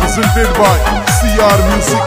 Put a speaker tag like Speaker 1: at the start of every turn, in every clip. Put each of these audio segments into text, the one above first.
Speaker 1: presented by CR Music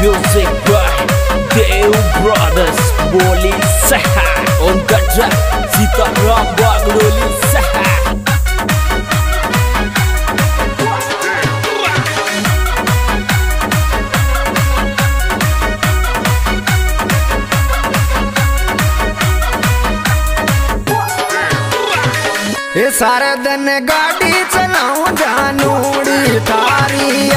Speaker 2: Music by Dave Brothers Boli Saha On the track Sitaram Bagloli Saha
Speaker 3: सारे दिन गाड़ी चलाऊं जानूड़ी थारी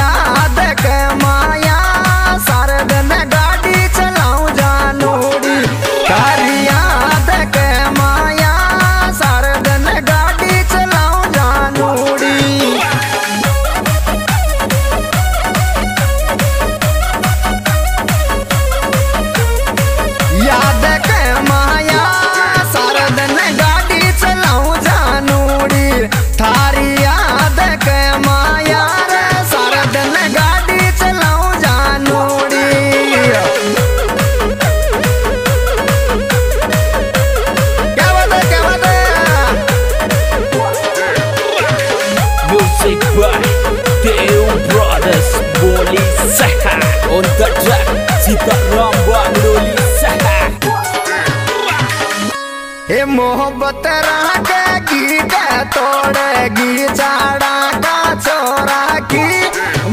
Speaker 3: हे मोहब्बत राखेगी के तोड़ेगी चाड़ा का छोरा की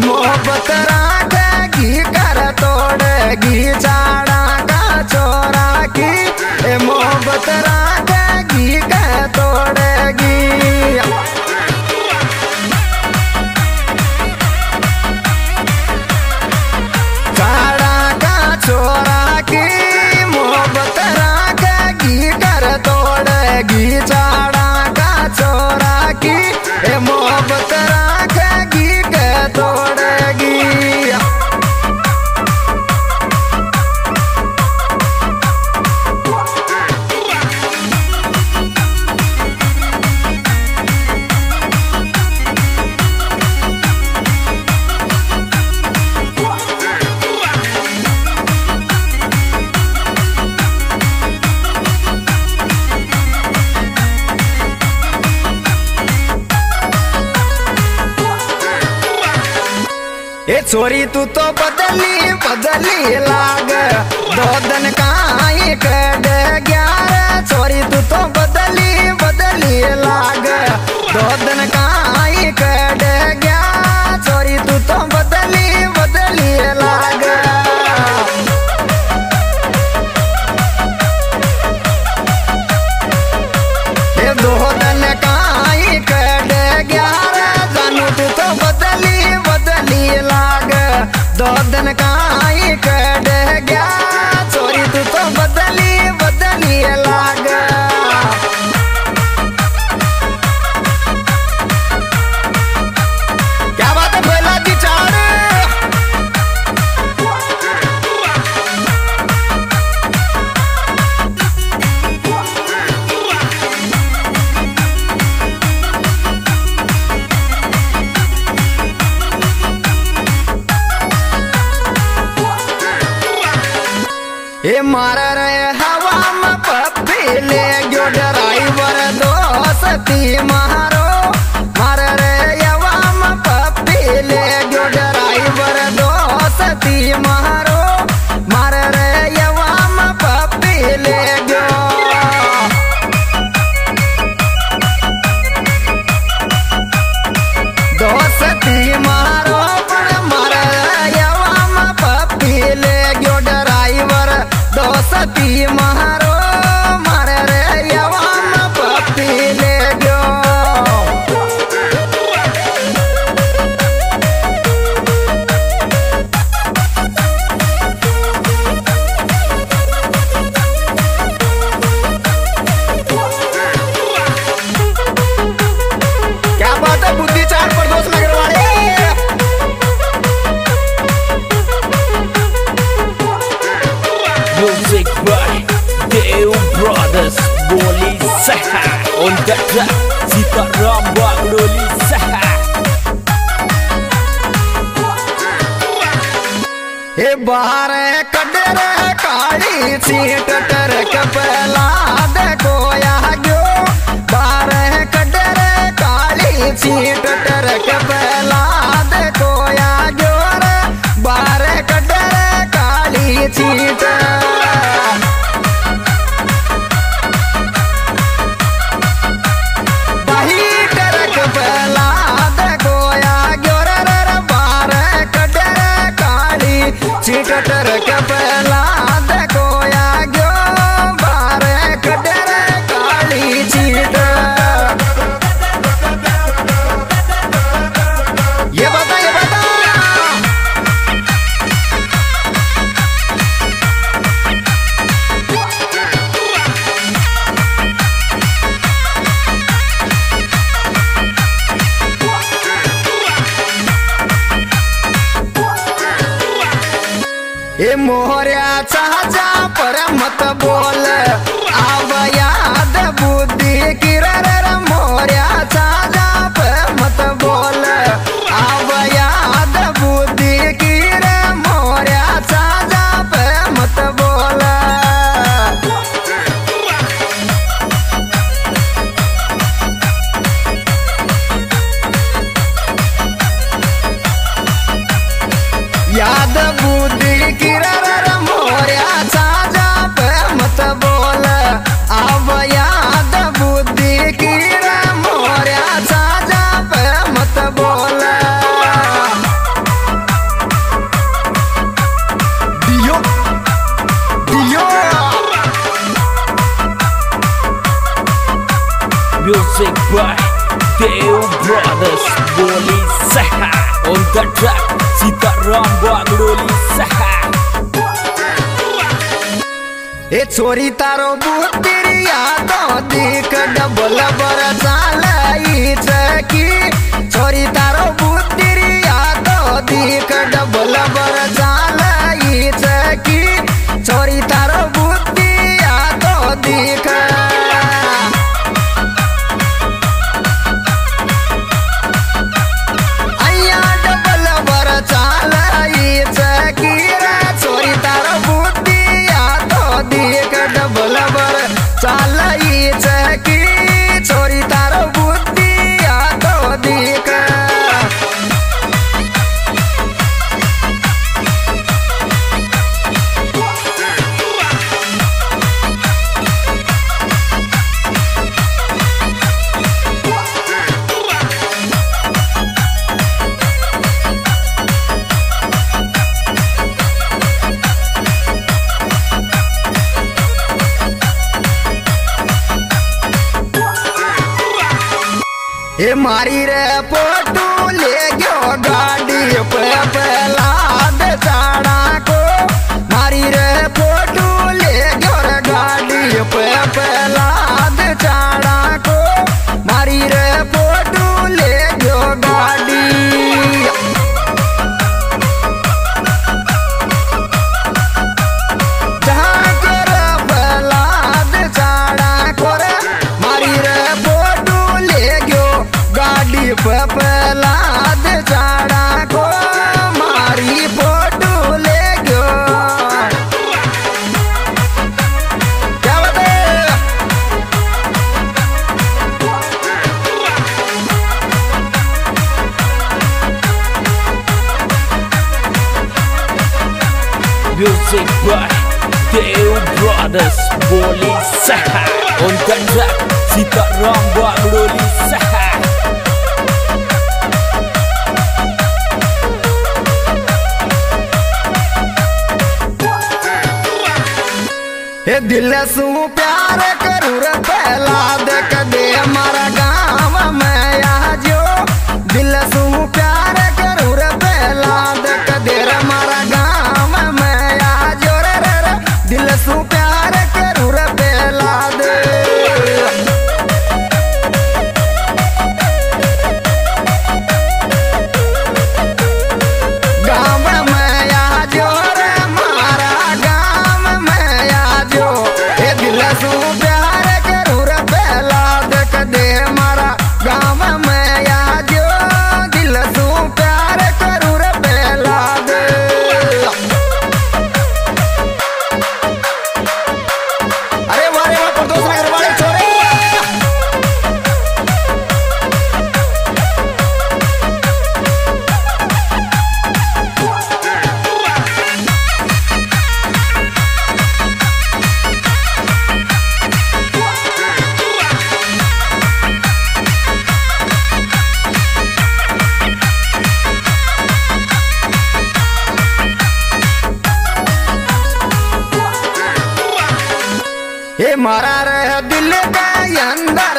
Speaker 3: मोहब्बत राखेगी कर तोड़ेगी चाड़ा का छोरा की? हे मोहब्बत राखेगी कर तोड़ेगी ए छोरी, तू तो बदली बदली लाग। दो दिन काई कड ग्यारह। छोरी, तू तो बदली बदली लाग। दो दिन काई कड ग्यारह। छोरी, तू तो बदली दो दिन का काई कर गया। चोरी तू तो दोस्ती मारो Dada Zita Rambak Loli ए बाहर कडेरे काली सीट टरक पहला देखो या गयो बाहर कडेरे काली सीट टरक पहला देखो या गयो रे। बाहर कडेरे काली सीट याद बुद्धि गिरर मोरिया साजा पे मत बोल। अब याद बुद्धि गिर मोरिया साजा पे मत बोल। दियो दियो।
Speaker 2: म्यूज़िक बाय देव ब्रदर्स बोली सहा और उनका ट्रैक सीताराम बागडोली सहा
Speaker 3: ए छोरी तारो बुतेरी यादो देख डबल बर जालाई छोरी तारो बुतेरी यादो देख डबल மாறிற போட்டு Untuk tak si tak rombak beruli ए दिल से प्यार करू रे पहला देख anda.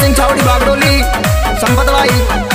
Speaker 3: सिंह छावड़ी बागडोली संपत भाई